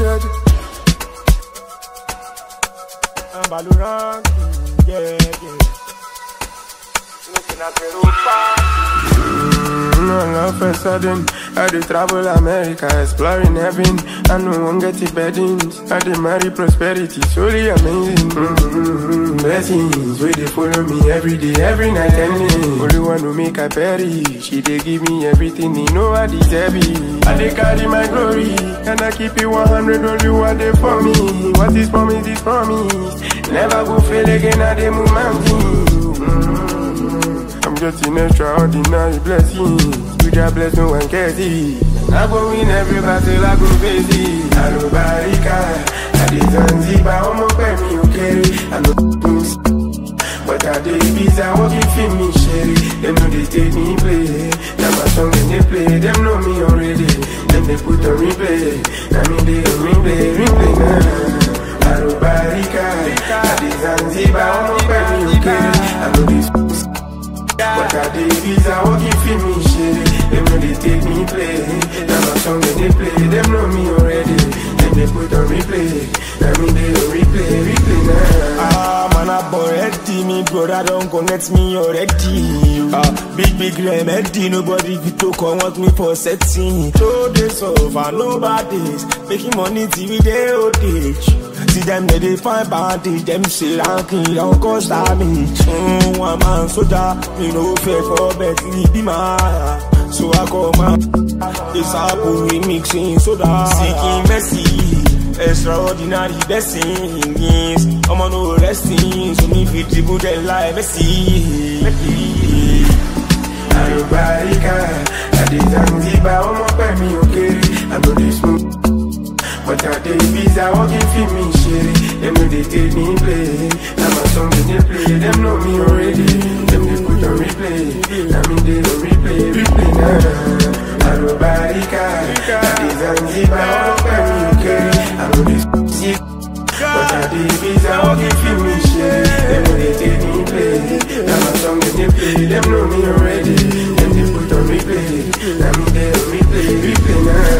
I'm Baluran, mm, yeah, yeah. Looking at the road Mm, all of a sudden, I do travel America, exploring heaven. I know one get the beddings. I do marry prosperity, solely amazing. Mm-hmm. Blessings, where they follow me every day, every night day. Only one to make I perish. She they give me everything, they know I deserve it. I they carry my glory, and I keep it 100, only one day for me. What is promise is promise. Never go fail again, I they move mountains. I'm just extraordinary blessing. You just bless no one cares. I go win every battle, I go face it. Alubarika, I did Zanzibar, I'm up at me, okay? I know things. But I did pizza, walking feel me, sherry. Them know they take me play. Now my song when they play, them know me already. Then they put on replay. I mean they on replay, replay now. Alubarika, I did Zanzibar, I'm up at me, okay? I know this. I did visa walking for me shit. Them know they take me play. Now my song when they play, them know me already. Then they put on replay. I mean they don't replay, replay now. Ah. Me brother don't connect me already. Ah, big, big remedy. Nobody fit to come want me for setting. So days off and nobodies. Making money till we day old age. See them, they, find bandage. Them say ranking don't cause damage. Mm, one man soldier. Me no fear for Bentley be my. So I call my. This apple we mixing soda. Seeking mercy. Extraordinary blessings. I'm on no resting. So me fit dribble them like Messi. Know Barika, I did Zanzibar, I'm up at me, okay? I know this move. But I did visa walking for me, shitty. Them know they take me play. Now my song they play, them know me already. Them they put on replay. I mean they don't replay, replay now. Alubarika, I did Zanzibar, I'm up me, okay? I know this sick. But I did visa walking for me, shitty. Them know they take me play. Now my song they play, them know me already. Them they put on replay. I mean they don't replay, replay now.